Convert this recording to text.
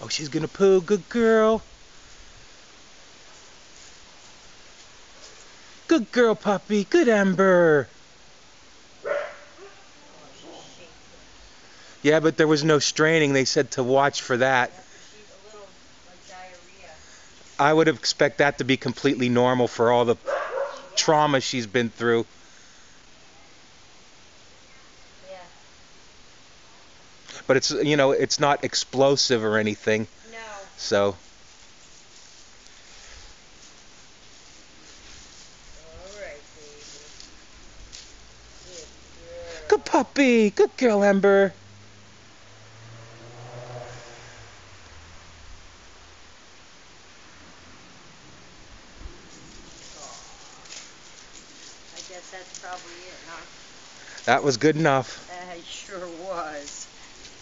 Oh, she's gonna poo. Good girl. Good girl, puppy. Good Ember. Yeah, but there was no straining. They said to watch for that. I would expect that to be completely normal for all the trauma she's been through. Yeah. But it's you know it's not explosive or anything. No. So right. Good good puppy. Good girl, Ember. Oh, I guess that's probably it, huh? That was good enough. That sure was.